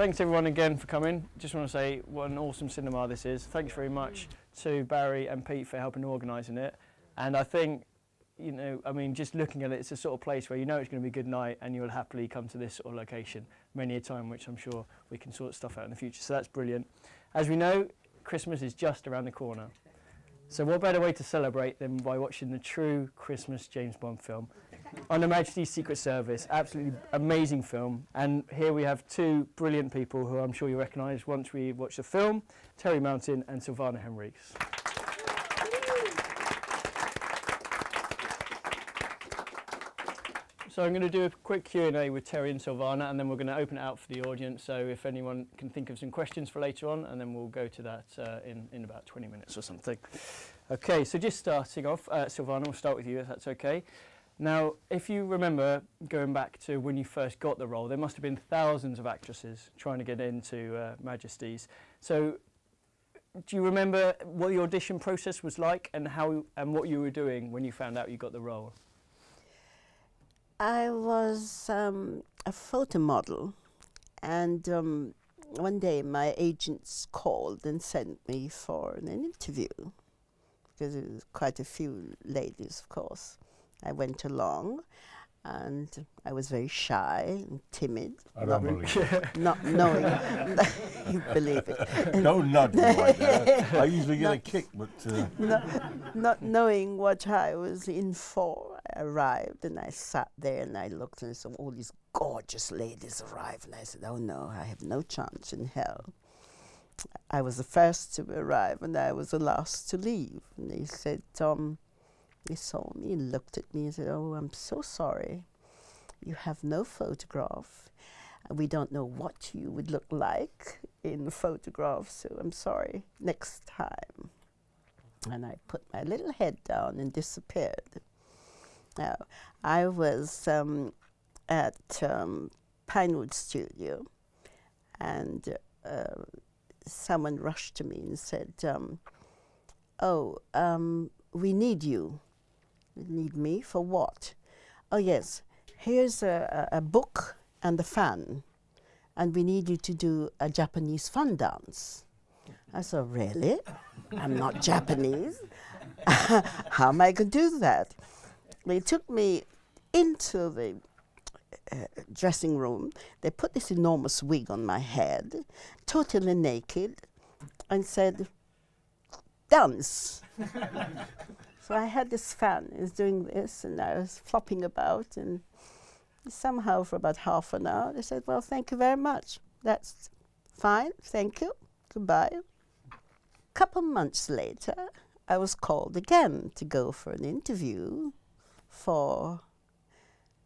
thanks everyone again for coming. Just want to say what an awesome cinema this is. Thanks very much to Barry and Pete for helping organising it. And I think, you know, I mean, just looking at it, it's a sort of place where you know it's going to be a good night and you'll happily come to this sort of location many a time, which I'm sure we can sort stuff out in the future. So that's brilliant. As we know, Christmas is just around the corner. So what better way to celebrate than by watching the true Christmas James Bond film on Her Majesty's Secret Service. Absolutely amazing film. And here we have two brilliant people who I'm sure you recognise once we watch the film, Terry Mountain and Sylvana Henriques. So I'm going to do a quick Q&A with Terry and Sylvana and then we're going to open it out for the audience. So if anyone can think of some questions for later on and then we'll go to that uh, in, in about 20 minutes or something. Okay, so just starting off, uh, Sylvana, we'll start with you if that's okay. Now, if you remember going back to when you first got the role, there must have been thousands of actresses trying to get into uh, Majesties. So do you remember what the audition process was like and how and what you were doing when you found out you got the role? I was um, a photo model, and um, one day my agents called and sent me for an interview because there was quite a few ladies, of course. I went along, and I was very shy and timid. I it. Not knowing, you believe it. Don't like that. I usually get a kick, but uh, not, not knowing what I was in for, I arrived and I sat there and I looked and saw all these gorgeous ladies arrive. And I said, Oh no, I have no chance in hell. I was the first to arrive and I was the last to leave. And they said, um, They saw me and looked at me and said, Oh, I'm so sorry. You have no photograph. We don't know what you would look like in the photograph, so I'm sorry. Next time. And I put my little head down and disappeared. Now, I was um, at um, Pinewood Studio, and uh, someone rushed to me and said, um, "Oh, um, we need you. Need me for what? Oh yes, here's a, a, book and a fan, and we need you to do a Japanese fun dance." I said, "Really? I'm not Japanese. How am I going to do that?" They took me into the uh, dressing room. They put this enormous wig on my head, totally naked, and said, dance. so I had this fan, I was doing this, and I was flopping about, and somehow for about half an hour, they said, well, thank you very much. That's fine, thank you, goodbye. A couple months later, I was called again to go for an interview for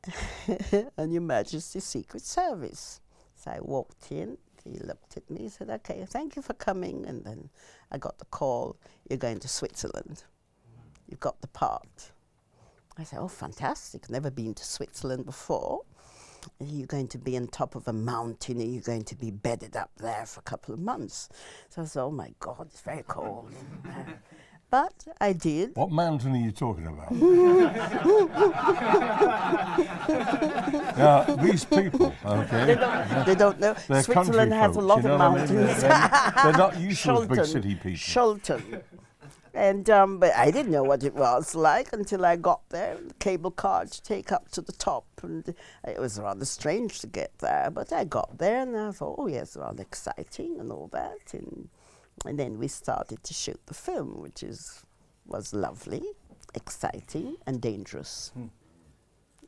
on Your Majesty's Secret Service. So I walked in, he looked at me, he said, okay, thank you for coming. And then I got the call, you're going to Switzerland. You've got the part. I said, oh, fantastic, never been to Switzerland before. Are You're going to be on top of a mountain and you're going to be bedded up there for a couple of months. So I said, oh my God, it's very cold. but I did. what mountain are you talking about? now, these people, okay, They don't, they don't know. they're Switzerland has a lot you of know what I mean? mountains. They're, they're not used to big city people. Schilthorn. And um, but I didn't know what it was like until I got there. The cable car to take up to the top, and it was rather strange to get there. But I got there, and I thought, oh yes, rather exciting and all that. And and then we started to shoot the film, which is was lovely, exciting, and dangerous.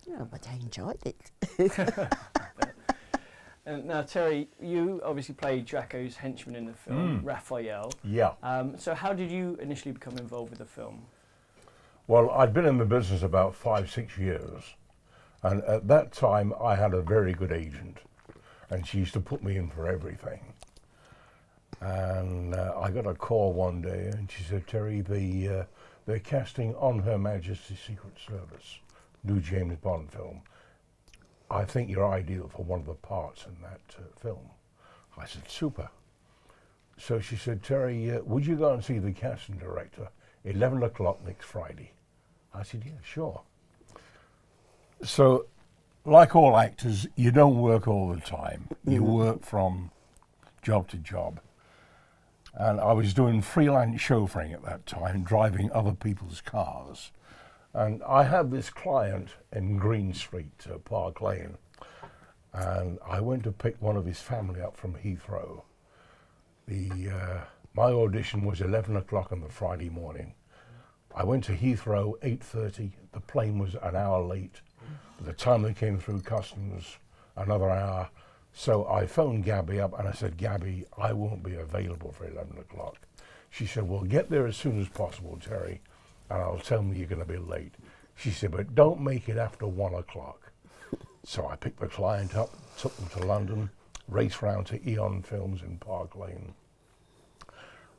Yeah, but I enjoyed it. And now, Terry, you obviously played Draco's henchman in the film, Raphael. Yeah. Um, so how did you initially become involved with the film? Well, I'd been in the business about five, six years. And at that time, I had a very good agent. And she used to put me in for everything. And uh, I got a call one day, and she said, Terry, the, uh, they're casting on Her Majesty's Secret Service, new James Bond film. I think you're ideal for one of the parts in that uh, film. I said, super. So she said, Terry, uh, would you go and see the casting director 11 o'clock next Friday? I said, yeah, sure. So, like all actors, you don't work all the time. You work from job to job. And I was doing freelance chauffeuring at that time, driving other people's cars. And I had this client in Green Street, uh, Park Lane, and I went to pick one of his family up from Heathrow. The, uh, my audition was 11 o'clock on the Friday morning. I went to Heathrow 8.30. The plane was an hour late. By the time they came through customs, another hour. So I phoned Gabby up and I said, Gabby, I won't be available for 11 o'clock. She said, well, get there as soon as possible, Terry, and I'll tell them you're going to be late. She said, but don't make it after one o'clock. So I picked the client up, took them to London, raced round to Eon Films in Park Lane.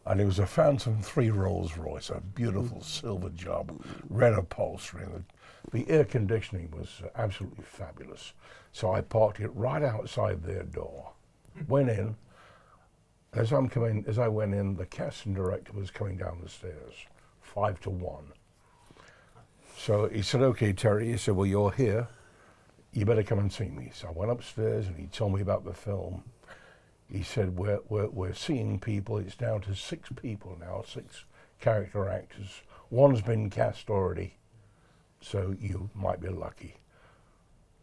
And it was a Phantom 3 Rolls Royce, a beautiful mm. silver job, red upholstery. And the, the air conditioning was absolutely fabulous. So I parked it right outside their door, went in. As I'm coming, as I went in, the casting director was coming down the stairs, five to one. So he said, "Okay, Terry." He said, "Well, you're here. You better come and see me." So I went upstairs and he told me about the film. He said, "We're we're, we're seeing people. It's down to six people now, six character actors. One's been cast already, so you might be lucky."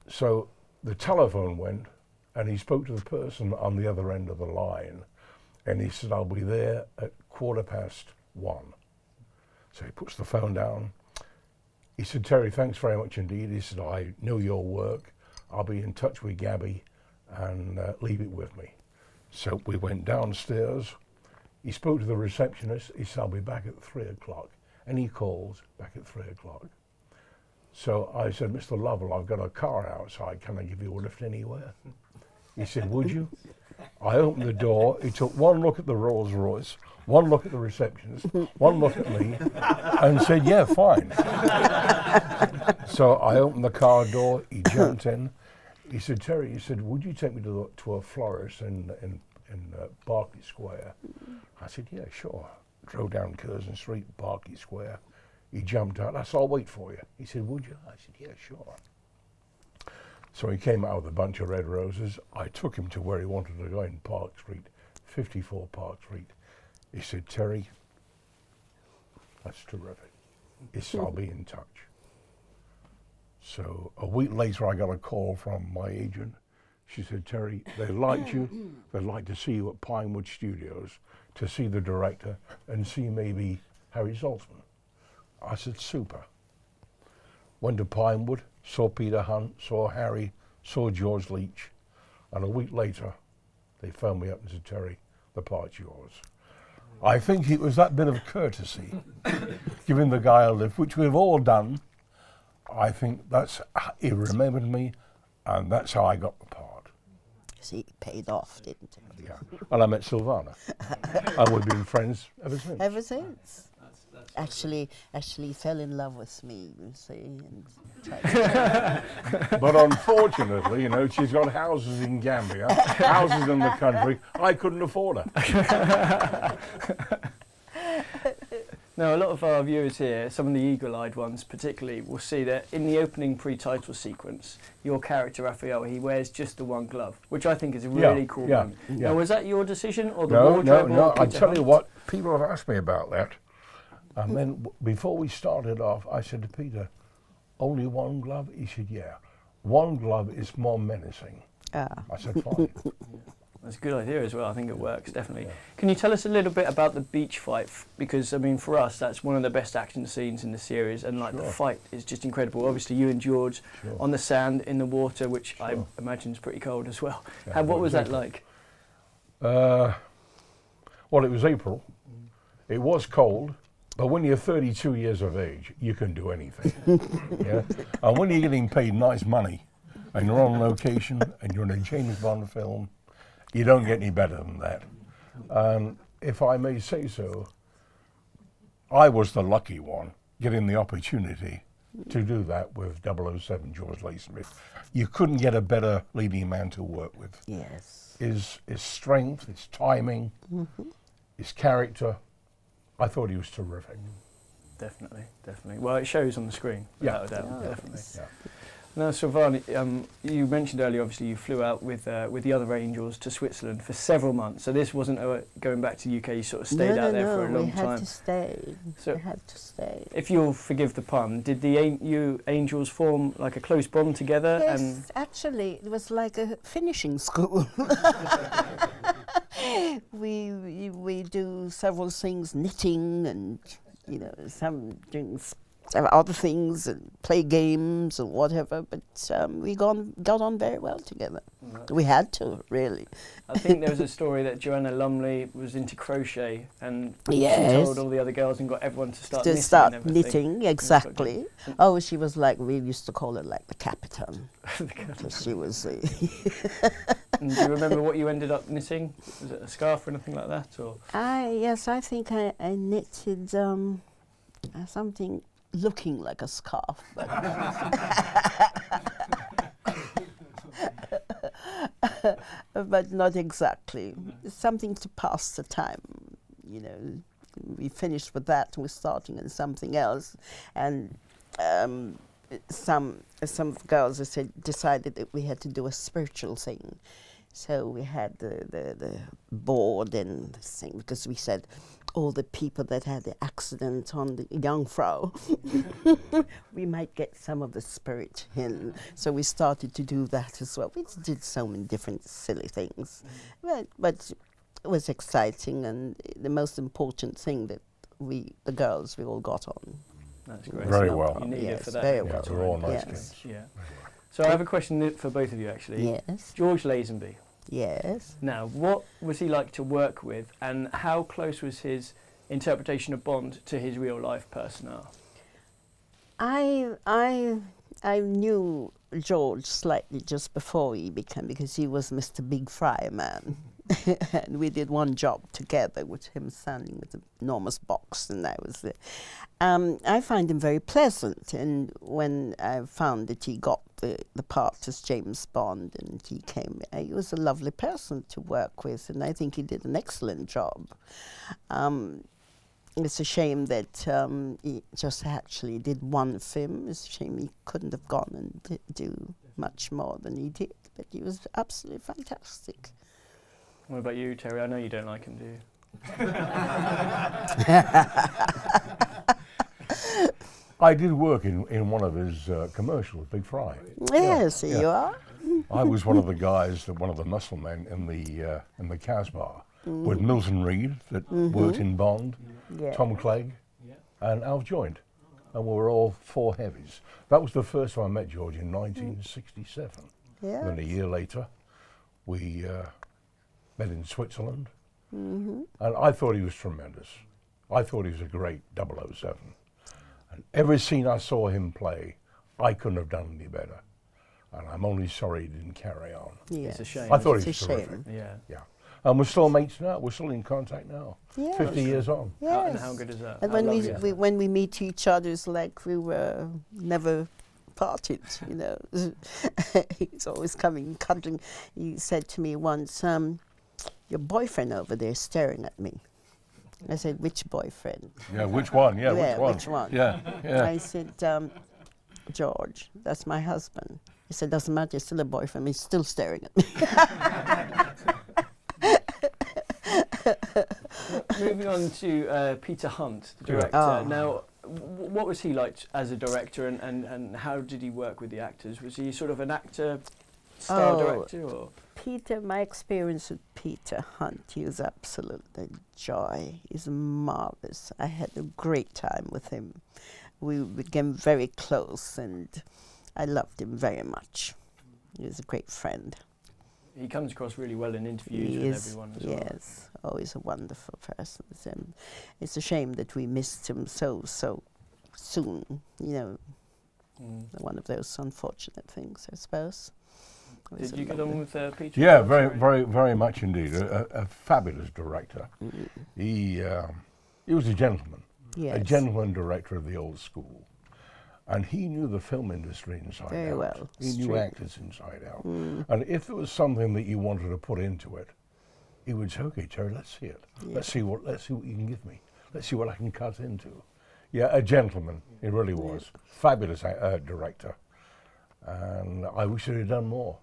So the telephone went, and he spoke to the person on the other end of the line, and he said, "I'll be there at quarter past one." So he puts the phone down. He said, Terry, thanks very much indeed. He said, I know your work. I'll be in touch with Gabby and uh, leave it with me. So we went downstairs. He spoke to the receptionist. He said, I'll be back at three o'clock. And he calls back at three o'clock. So I said, Mr. Lovell, I've got a car outside. Can I give you a lift anywhere? He said, Would you? I opened the door. He took one look at the Rolls Royce, one look at the receptionist, one look at me, and said, Yeah, fine. so I opened the car door. He jumped in. He said, Terry, he said, Would you take me to, the, to a florist in, in, in uh, Berkeley Square? I said, Yeah, sure. Drove down Curzon Street, Berkeley Square. He jumped out. I said, I'll wait for you. He said, Would you? I said, Yeah, sure. So he came out with a bunch of red roses. I took him to where he wanted to go in Park Street, 54 Park Street. He said, Terry, that's terrific. Said, I'll be in touch. So a week later, I got a call from my agent. She said, Terry, they liked you. They'd like to see you at Pinewood Studios to see the director and see maybe Harry Saltzman. I said, super. Went to Pinewood, saw Peter Hunt, saw Harry, saw George Leach, and a week later, they phoned me up and said, Terry, the part's yours. I think it was that bit of courtesy, giving the guy a lift, which we've all done. I think that's, he remembered me, and that's how I got the part. See, it paid off, didn't it? Yeah. And I met Sylvana, and we've been friends ever since. Ever since. Actually, actually fell in love with me, you see. And But unfortunately, you know, she's got houses in Gambia, houses in the country. I couldn't afford her. Now, a lot of our viewers here, some of the eagle-eyed ones particularly, will see that in the opening pre-title sequence, your character Raphael, he wears just the one glove, which I think is a Yeah, really cool yeah, moment. yeah. Now, was that your decision or the No, no, wardrobe? no. or I Peter tell you what, people have asked me about that. And then w- before we started off, I said to Peter, only one glove? He said, yeah. One glove is more menacing. ah. I said, fine. That's a good idea as well. I think it works definitely. Can you tell us a little bit about the beach fight? Because I mean, for us, that's one of the best action scenes in the series, and like the fight is just incredible. Obviously, you and George Sure. on the sand in the water, which I imagine is pretty cold as well. Yeah, How, what well, was that like? Uh, well, it was April. It was cold, but when you're 32 years of age, you can do anything. yeah? And when you're getting paid nice money and you're on location and you're in a James Bond film, you don't get any better than that. And if I may say so, I was the lucky one getting the opportunity to do that with 007 George Lazenby. You couldn't get a better leading man to work with Yes. his his strength, his timing, mm-hmm. his character. I thought he was terrific. Definitely, definitely. Well, it shows on the screen. Yeah. without a doubt, Yeah. definitely. Yeah. Now, Sylvana, um, you mentioned earlier, obviously, you flew out with uh, with the other Angels to Switzerland for several months. So this wasn't uh, going back to the UK. You sort of stayed no, out no, there no, for a long we had time. to stay. So- we had to stay. If you'll forgive the pun, did the an- you Angels form like a close bond together? Yes, And actually, it was like a finishing school. we, we do several things, knitting, and you know, some doing some other things, and play games and whatever. But um, we got on, got on very well together. We had to really. I think there was a story that Joanna Lumley was into crochet and Yes. she told all the other girls and got everyone to start to knitting. start knitting, exactly. Oh, she was like we used to call her like the captain. 'cause she was. And do you remember what you ended up knitting? Was it a scarf or anything like that? Or I yes, I think I, I knitted um, uh, something looking like a scarf, but not exactly. Something to pass the time, you know. We finished with that. We're starting on something else, and um, some some girls said decided that we had to do a spiritual thing. So we had the, the, the board and the thing because we said all the people that had the accident on the Jungfrau, we might get some of the spirit in. So we started to do that as well. We did so many different silly things, mm. but, but it was exciting and the most important thing that we, the girls, we all got on. that's great. Very So well. You need it Yes, for that. very Yeah, well. they're all nice Yes. kids. Yeah. So I have a question for both of you actually. Yes, George Lazenby. Yes. Now, what was he like to work with, and how close was his interpretation of Bond to his real life personnel? I I I knew George slightly just before he became because he was Mr. Big Fry Man. and we did one job together with him standing with an enormous box and I was there. Um, I find him very pleasant and when I found that he got the, the part as James Bond and he came, uh, he was a lovely person to work with and I think he did an excellent job. Um, it's a shame that um, he just actually did one film. It's a shame he couldn't have gone and d- do much more than he did. But he was absolutely fantastic. What about you, Terry? I know you don't like him, do you? I did work in, in one of his uh, commercials, Big Fry. Yes, here yeah. you are. I was one of the guys, that one of the muscle men in the uh, in the Casbah with Milton Reid that worked in Bond, Yeah. Tom Clegg, and Alf Joint, and we were all four heavies. That was the first time I met George in 1967. Yeah. Then a year later, we uh, met in Switzerland, and I thought he was tremendous. I thought he was a great 007. And every scene I saw him play, I couldn't have done any better. And I'm only sorry he didn't carry on. Yes. a shame. I thought It's he a was terrific. shame. Yeah. Yeah. And we're still mates now. We're still in contact now. Yes. 50 years on. Yes. How, and how good is that? And How when we, we when we meet each other, it's like we were never parted. You know, he's always coming, cuddling. He said to me once, um, "Your boyfriend over there is staring at me." I said, "Which boyfriend?" Yeah, which one? Yeah, Yeah, which one? which one? Yeah, yeah. I said, um, "George, that's my husband." He said, "Doesn't matter. He's still a boyfriend. He's still staring at me." Moving on to uh, Peter Hunt, the director. Oh. Now, w- what was he like as a director, and, and, and how did he work with the actors? Was he sort of an actor style Oh. director, or Peter, my experience with Peter Hunt, he was absolutely joy. He's marvelous. I had a great time with him. We became very close, and I loved him very much. He was a great friend. he comes across really well in interviews he with is, everyone as well? yes, always a wonderful person. And it's a shame that we missed him so so soon. You know, Mm. one of those unfortunate things, I suppose. It was Did you get on with uh, Peter? Yeah, Hunt? very, Sorry. very, very much indeed. A, a, a fabulous director. Mm, He, um, he was a gentleman, yes. a gentleman director of the old school. And he knew the film industry inside Very out. well, He it's knew true. actors inside out. Mm, And if there was something that you wanted to put into it, he would say, "Okay, Terry, let's see it. Yeah. Let's see what let's see what you can give me. Let's see what I can cut into." Yeah, a gentleman. He really was. Fabulous uh, uh, director. and I wish he'd done more.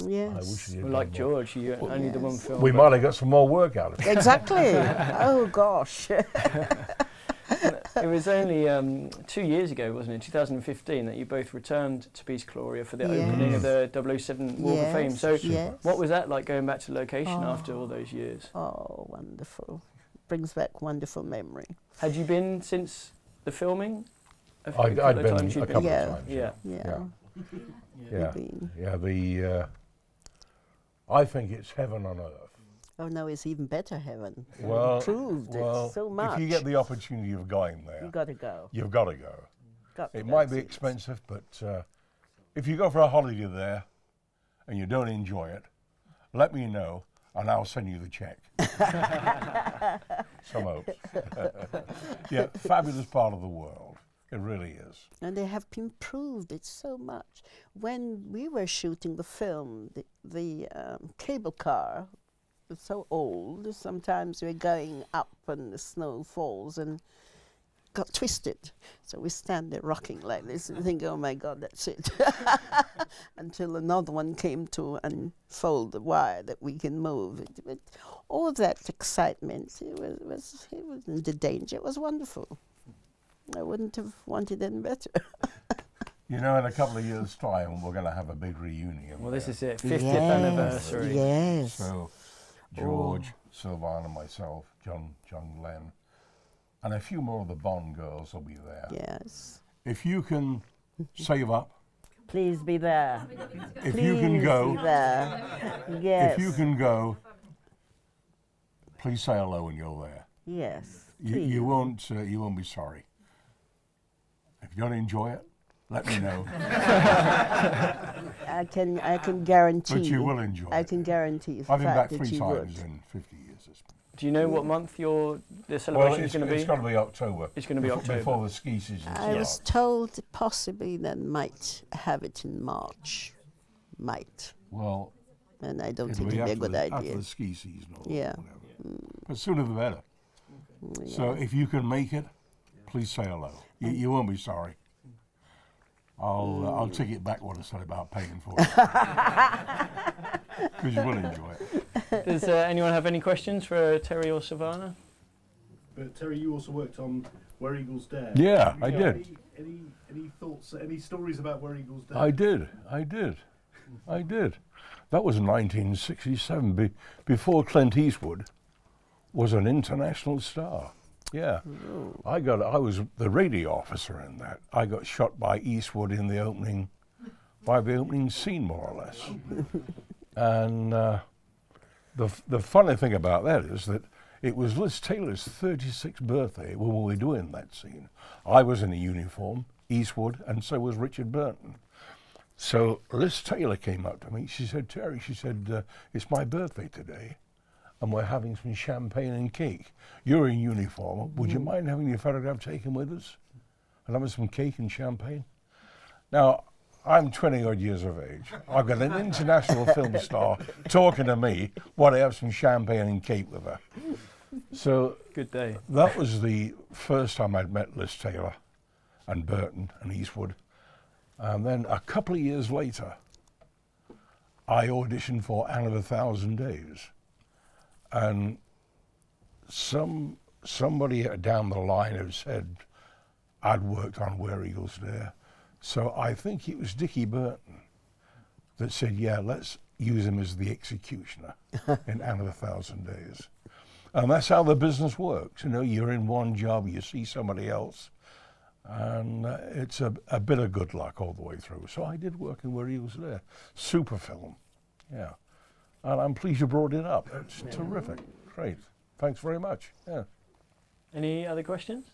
I Yes. I'd Well, like more. George, you only the one film. We might have got some more work out of it. Exactly. oh gosh. It was only um, two years ago, wasn't it, 2015, that you both returned to Piz Gloria for the opening of the 007 Walk of Fame. So, yes. what was that like going back to location Oh. after all those years? Oh, wonderful. Brings back wonderful memory. Had you been since the filming? A f- I, a couple I, had of been times a couple Yeah. of times. Yeah. Yeah. Yeah. Been- Yeah, the. Uh, I think it's heaven on earth. Oh no, it's even better heaven. Well, Proved well, it so much. if you get the opportunity of going there, you've got to go. you've got to go. Got It go might see be expensive, but uh, if you go for a holiday there and you don't enjoy it, let me know and I'll send you the check. Some hopes. yeah, fabulous part of the world. It really is. And they have improved it so much. When we were shooting the film, the, the um, cable car was so old. Sometimes we're going up and the snow falls and got twisted. So we stand there rocking like this and think, oh my God, that's it. Until another one came to unfold the wire that we can move. It, but all that excitement, it was, was, it wasn't the danger. It was wonderful. I wouldn't have wanted any better. You know, in a couple of years' time, we're going to have a big reunion. Well, this is it, 50th anniversary. Yes. So, George, Sylvana, myself, John, John Glenn, and a few more of the Bond girls will be there. Yes. If you can save up, Please be there. if Please you can be go, there. Yes. if you can go, please say hello when you're there. Yes. You, you won't. Uh, you won't be sorry. If you don't enjoy it, let me know. I can. I can guarantee. but you will enjoy I it. can guarantee the I've been back three you times would. in 50 years. It's, Do you know what month your the celebration it's, is going to be? it's be? got to be October. It's gonna be before, October. before the ski season I was told possibly that might have it in March. Might. Well, And I don't think be it'd be a after good the, after idea. the ski season or Yeah. whatever. But sooner the better. Mm. So if you can make it, please say hello. You, you won't be sorry. I'll uh, I'll take it back what I said about paying for it. Because you will enjoy it. Does uh, anyone have any questions for Terry or Savannah? But Terry, you also worked on Where Eagles Dare. Yeah, I did. Any, any any thoughts? Any stories about Where Eagles Dare? I did. I did. I did. That was 1967, be, before Clint Eastwood was an international star. Yeah, I got. I was the radio officer in that. I got shot by Eastwood in the opening, by the opening scene, more or less. and uh, the the funny thing about that is that it was Liz Taylor's 36th birthday when we were doing that scene. I was in a uniform, Eastwood, and so was Richard Burton. So Liz Taylor came up to me. She said, Terry, she said, uh, it's my birthday today, and we're having some champagne and cake. You're in uniform. Would you mm. mind having your photograph taken with us? And having some cake and champagne? Now, I'm 20 odd years of age. I've got an international film star talking to me while I have some champagne and cake with her. So Good day. that was the first time I'd met Liz Taylor and Burton and Eastwood. And then a couple of years later, I auditioned for Anne of a Thousand Days. And some somebody down the line had said I'd worked on Where Eagles Dare. So I think it was Dickie Burton that said, yeah, let's use him as the executioner in Anne of a Thousand Days. And that's how the business works. You know, you're in one job, you see somebody else, and uh, it's a, a bit of good luck all the way through. So I did work in Where Eagles Dare. Super film. Yeah. And I'm pleased you brought it up. It's terrific. Great. Thanks very much. Yeah. Any other questions?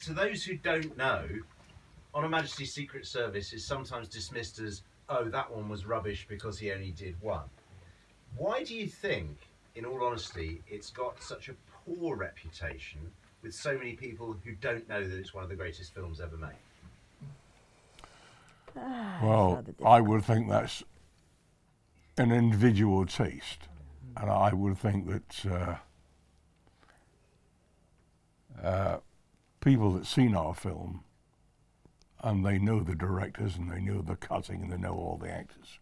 to those who don't know, On Her Majesty's Secret Service is sometimes dismissed as, oh, that one was rubbish because he only did one. Why do you think, in all honesty, it's got such a poor reputation with so many people who don't know that it's one of the greatest films ever made? Well, I would think that's an individual taste, and I would think that uh, uh, people that seen our film and they know the directors and they know the cutting and they know all the actors.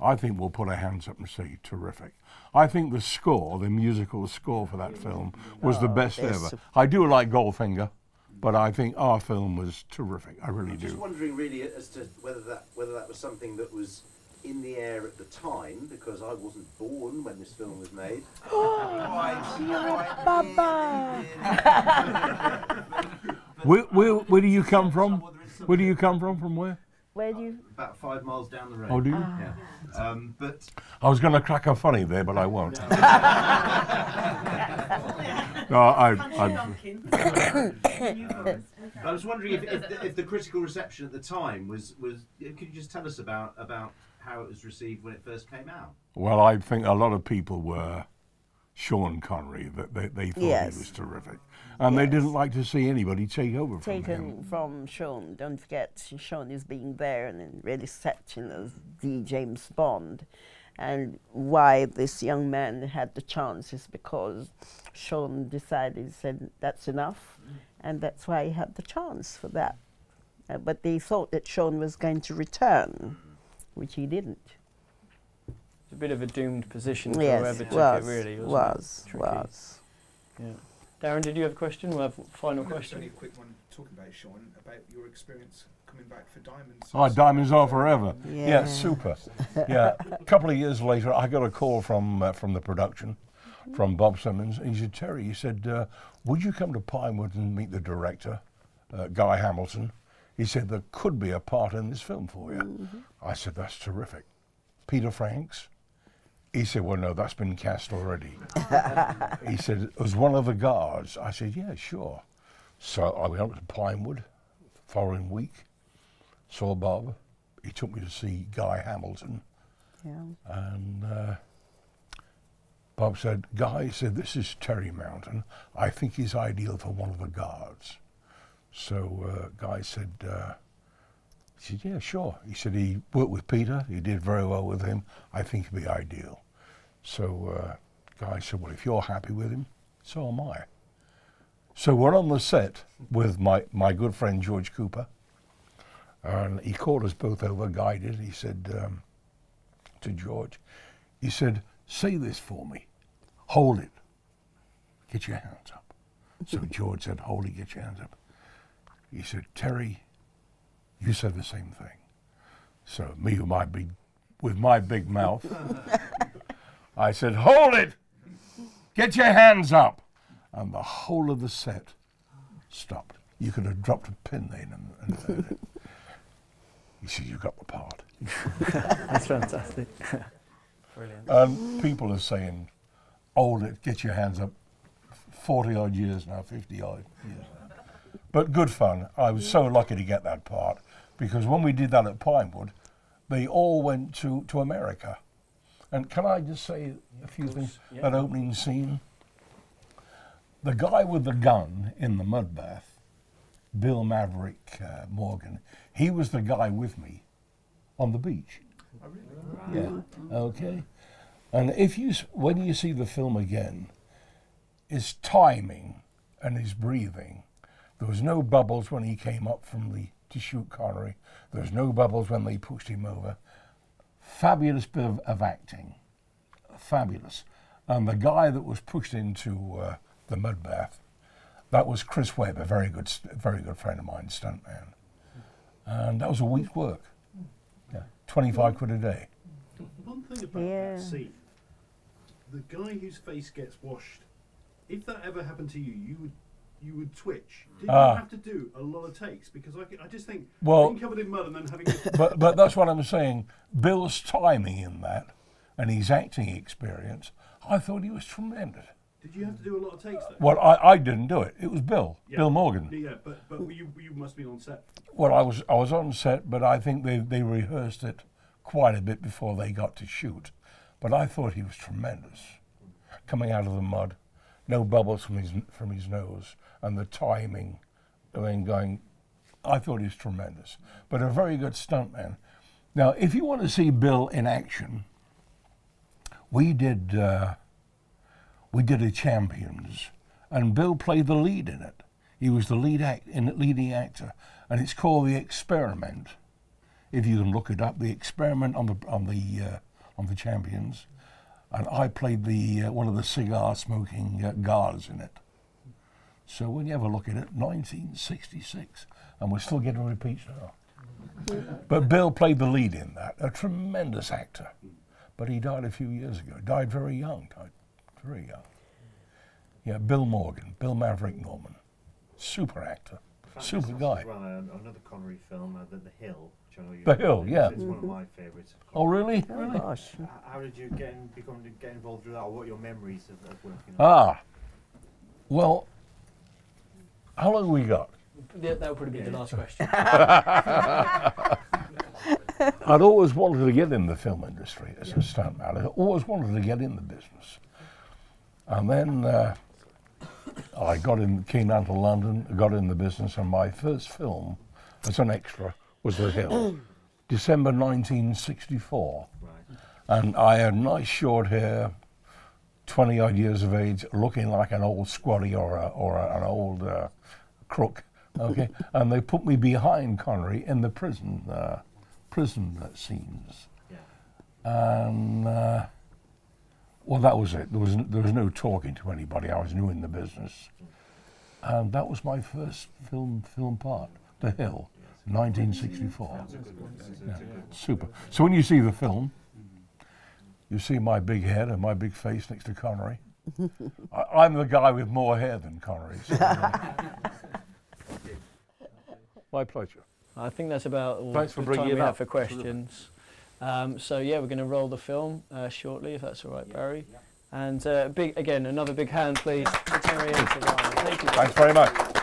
I think we'll put our hands up and say terrific. I think the score, the musical score for that film, was the Oh, best ever. I do like Goldfinger, but I think our film was terrific. I really do I'm just wondering really as to whether that whether that was something that was in the air at the time because I wasn't born when this film was made. Oh, Baba. Where, where, where do you come from? Where do you come from? From where? Where do you? About five miles down the road. Oh, do you? Yeah. Um, but I was going to crack a funny there, but I won't. no, I, I, I was wondering if, if, the, if the critical reception at the time was was. Could you just tell us about about how it was received when it first came out? well, I think a lot of people were Sean Connery. That they, they thought Yes. he was terrific, and they didn't like to see anybody take over from him. Taken from Sean. Don't forget, Sean is being there and really set, you know, the James Bond. And why this young man had the chance is because Sean decided, said, that's enough. And that's why he had the chance for that. Uh, but they thought that Sean was going to return, which he didn't. It's a bit of a doomed position for yes, whoever took was, it, really. Wasn't was, it? Tricky. was. Yeah. Darren, did you have a question? We'll have a final No, it's only question. a quick one talking about Sean, about your experience coming back for Diamonds. Oh, Diamonds Are Forever. Yeah, Yeah. super. Yeah, a couple of years later, I got a call from uh, from the production, from Bob Simmons. And he said, Terry, he said, uh, would you come to Pinewood and meet the director, uh, Guy Hamilton? He said, there could be a part in this film for you. I said, that's terrific. Peter Franks? He said, well, no, that's been cast already. he said, it was one of the guards. I said, yeah, sure. So I went up to Pinewood following week saw Bob. He took me to see Guy Hamilton, Yeah. and uh, Bob said, "Guy he said this is Terry Mountain. I think he's ideal for one of the guards." So uh, Guy said, uh, "He said, yeah, sure." He said he worked with Peter. He did very well with him. I think he'd be ideal. So uh, Guy said, "Well, if you're happy with him, so am I." So we're on the set with my, my good friend George Cooper. And he called us both over, guided. He said um, to George, he said, say this for me. Hold it. Get your hands up. So George said, hold it, get your hands up. He said, Terry, you said the same thing. So me who might be with my big mouth, I said, hold it. Get your hands up. And the whole of the set stopped. You could have dropped a pin in and, and it. He said, You got the part. That's fantastic. Brilliant. And people are saying, Hold it, get your hands up. 40 odd years now, 50 odd years now. But good fun. I was so lucky to get that part because when we did that at Pinewood, they all went to, to America. And can I just say a few things? yeah. That opening scene. The guy with the gun in the mud bath, Bill Maverick uh, Morgan, he was the guy with me on the beach. Yeah. Okay. And if you, when you see the film again, his timing and his breathing, there was no bubbles when he came up from the to shoot Connery. There was no bubbles when they pushed him over. Fabulous bit of, of acting, fabulous. And the guy that was pushed into uh, the mud bath, that was Chris Webb, a very good, very good friend of mine, stuntman. And that was a week's work. Yeah, 25 quid a day. One thing about Yeah. that scene, the guy whose face gets washed, if that ever happened to you, you would you would twitch. Did Ah. you have to do a lot of takes? Because I just think Well- being covered in mud and then having but but that's what I'm saying. Bill's timing in that and his acting experience, I thought he was tremendous. Did you have to do a lot of takes though? Well, I, I didn't do it. It was Bill, Yeah. Bill Morgan. Yeah, but but you you must be on set. Well, I was I was on set, but I think they, they rehearsed it quite a bit before they got to shoot. But I thought he was tremendous, coming out of the mud, no bubbles from his from his nose, and the timing, I going. I thought he was tremendous, but a very good stuntman. Now, if you want to see Bill in action, we did uh, we did a Champions, and Bill played the lead in it. He was the lead act, in leading actor, and it's called The Experiment. If you can look it up, The Experiment on the on the uh, on the Champions, and I played the uh, one of the cigar smoking uh, guards in it. So when you have a look at it, 1966, and we're still getting repeats now. But Bill played the lead in that, a tremendous actor. But he died a few years ago. Died very young, died very young. Yeah, Bill Morgan, Bill Maverick Norman, super actor, super guy. Well, uh, another Connery film, uh, the, the Hill. Which I know you The Hill, yeah. It's one of my favourites. of Oh, really? Oh, Really? gosh. H- How did you get in, become get involved with that, or what are your memories of, of working on? Ah, well, how long have we got? That would probably be the last question. I'd always wanted to get in the film industry as a stuntman. I always wanted to get in the business. And then uh, I got in, came down to London, got in the business, and my first film as an extra was The Hill, December 1964. Right. And I had nice short hair, 20 odd years of age, looking like an old squatty or, a, or a, an old uh, crook. Okay, and they put me behind Connery in the prison uh, prison scenes, Yeah. and uh, well, that was it. There was there was no talking to anybody. I was new in the business, and that was my first film film part, The Hill, 1964. That's a good one. That's a, that's a good one. Super. So when you see the film, you see my big head and my big face next to Connery. I, I'm the guy with more hair than Connery. so, uh, my pleasure. I think that's about all Thanks for the bringing time it we up. have for questions. Um, so yeah, we're going to roll the film uh, shortly, if that's all right, Barry. And uh, big again, another big hand, please, for Terry. Thank you. Thanks very much.